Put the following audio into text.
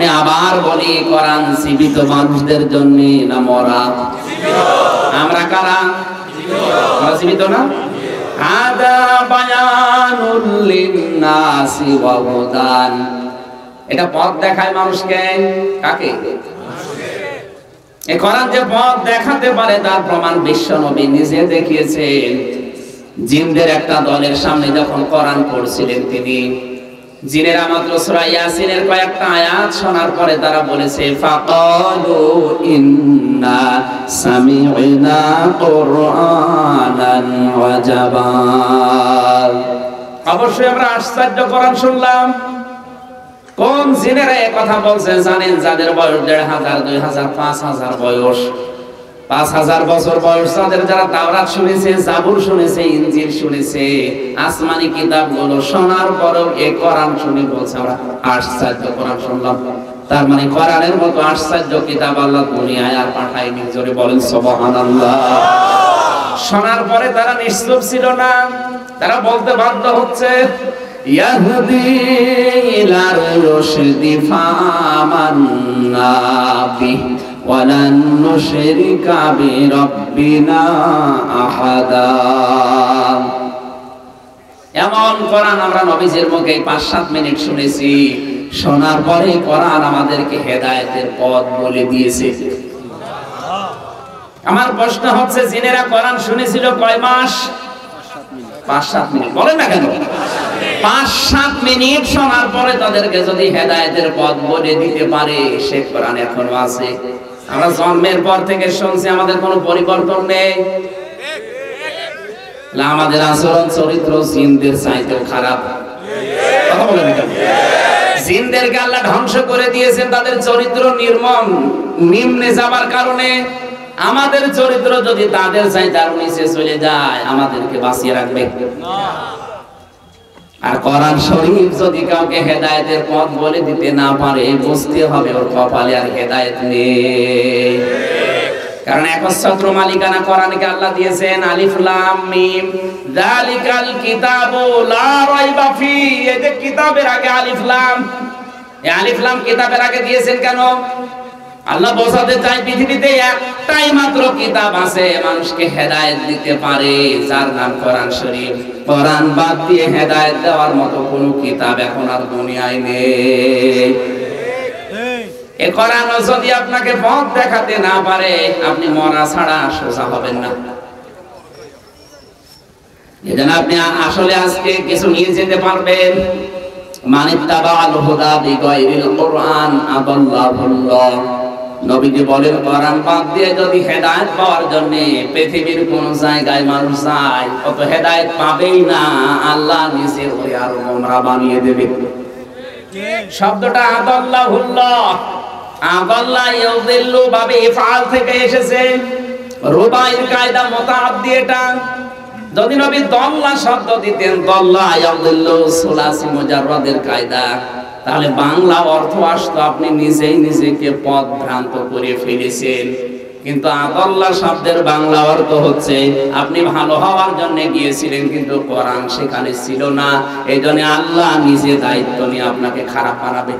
আমি আবার বলি, কোরআন জীবিত মানুষদের জন্য না মরা? আমরা কারা? আমরা জীবিত না? আদা এটা পথ দেখায় মানুষকে। কাকে? এ কোরআন যে পথ দেখাতে পারে, তার প্রমাণ বিশ্ব নবী নিজে দেখিয়েছেন। জিনদের একটা দলের সামনে যখন কোরআন পড়ছিলেন তিনি জিনেরা মাত্র সূরা ইয়াসিনের কয়েকটা আয়াত শোনার পরে তারা বলেছে, ফাকালু ইন্না সামি'না কুরআনান ওয়াজাবা অবশ্যই আমরা আশ্চর্য কোরআন শুনলাম। কোন জিনেরা এ কথা বলছে জানেন, যাদের বয়স দেড় হাজার, দুই হাজার, পাঁচ হাজার বয়স। পাঁচ হাজার বছর বয়স তাদের যারা তাওরাত শুনেছে, জাবুর শুনেছে, ইনজিল শুনেছে, আসমানি কিতাবগুলো শোনার পরেও এ কোরআন শুনে বলছে আমরা, আশ্চর্য কোরআন শুনলাম। তার মানে কোরআনের মতো আশ্চর্য কিতাব আল্লাহ দুনিয়ায় আর পাঠায়নি, জোরে বলেন সুবহানাল্লাহ। শোনার পরে তারা নিশ্চুপ ছিল না, তারা বলতে বাধ্য হচ্ছে, ইয়াহদি রশদি ফামান্না ওয়ালান নুশরিকা বিরাব্বিনা আহাদা। এমন কোরআন আমরা নবীজির মুখে পাঁচ সাত মিনিট শুনেছি, শোনার পরে কোরআন আমাদেরকে পথ বলে দিয়েছে। আমার প্রশ্ন হচ্ছে, জিনেরা কোরআন শুনেছিল কয় মাস? পাঁচ সাত মিনিট। বলেন না কেন? পাঁচ সাত মিনিট শোনার পরে তাদেরকে যদি হেদায়েতের পথ বলে দিতে পারে, সে কোরআন এখনও আছে। আমরা জন্মের পর থেকে শুনছি, আমাদের কোনো পরিবর্তন নেই। আমাদের আচরণ, চরিত্র জিনদের চাইতেও খারাপ। জিনদেরকে আল্লাহ ধ্বংস করে দিয়েছেন, তাদের চরিত্র নির্মম, নিম্নে যাবার কারণে। আমাদের চরিত্র যদি তাদের চাই তার নিচে চলে যায়, আমাদেরকে বাঁচিয়ে রাখবে। আর কোরআন শরীফ যদি কাউকে হেদায়েতের পথ বলে দিতে না পারে, বুঝতে হবে ওর কপালে আর হেদায়েত নেই। কারণ একচ্ছত্র মালিকানা কোরআনকে আল্লাহ দিয়েছেন আলিফ লাম মিম। যালিকাল কিতাবু লা রাইবা ফি। এই যে কিতাবের আগে আলিফ লাম। এই আলিফ লাম কিতাবের আগে দিয়েছেন কেন? আল্লাহ বোঝাতে চাই পৃথিবীতে একটাই মাত্র কিতাব আছে, মানুষকে হেদায়েত দিতে পারে, যার নাম কোরআন শরীফ। কোরআন বাদ দিয়ে হেদায়েত দেওয়ার মতো কোনো কিতাব এখন আর দুনিয়ায় নেই। এ কোরআন যদি আপনাকে পথ দেখাতে না পারে, আপনি মরা ছাড়া সোজা হবেন না। এজন্য আপনি আসলে আজকে কিছু নিয়ে যেতে পারবেন। মানিত্তাবা হুদা কোরআন আদাল্লাহুল্লাহ। নবীজি বলেন কোরআন বাদ দিয়ে যদি হেদায়েত পাওয়ার জন্য পৃথিবীর কোন জায়গায় মানুষ যায় কত হেদায়েত পাবেই না। আল্লাহ নিজে ওই আরও গোমরা বানিয়ে দেবে। শব্দটা আদাল্লাহুল্লাহ। আদাল্লাহ ইউদিল্লু ভাবে ইফআল থেকে এসেছে। রুবাইর কায়দা মুতাআদ্দি এটা। যদি নবী দল্লা শব্দ দিতেন, দল্লা ইয়াদিল্লু সুলাসি মুজাররাদের কায়দা। তাহলে বাংলা অর্থ আসতো আপনি নিজেই নিজেকে পথ ভ্রান্ত করে ফেলেছেন। কিন্তু আদল্লা শব্দের বাংলা অর্থ হচ্ছে, আপনি ভালো হওয়ার জন্য গিয়েছিলেন কিন্তু কোরআন সেখানে ছিল না। এই জন্য আল্লাহ নিজে দায়িত্ব নিয়ে আপনাকে খারাপ বানাবে।